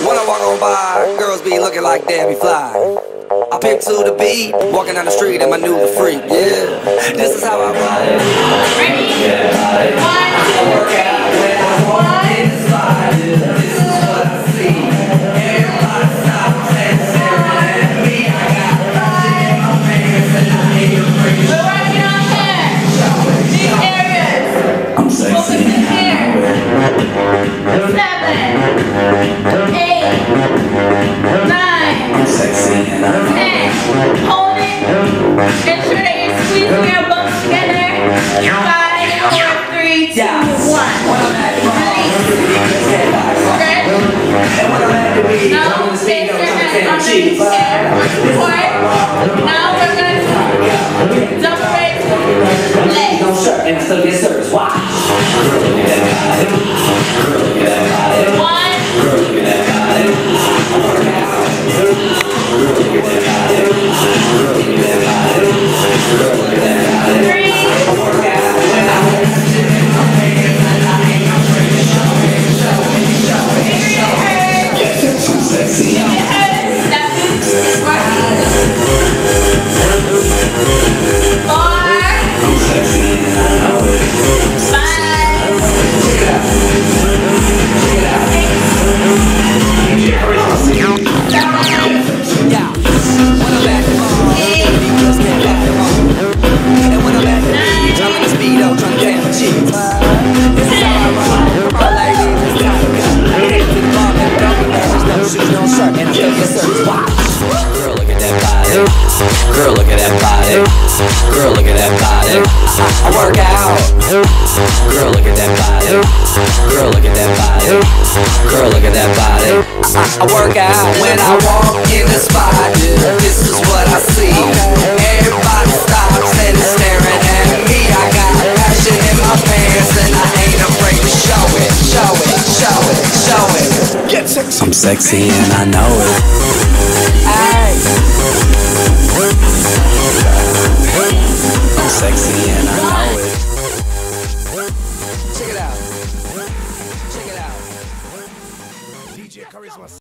When I walk on by, girls be looking like Debbie Fly. I pick to the beat, walking down the street in my new freak. Yeah, this is how I ride. Double raise shirt and still get service. Watch. Look at that body. Girl, look at that body. Girl, look at that body. Girl, look at that body. I work out. Girl, look at that body. Girl, look at that body. Girl, look at that body. I work out when I walk in the spot. This is what I see. Everybody I'm sexy and I know it. Ay, I'm sexy and I know it. check it out. Check it out. DJ Charisma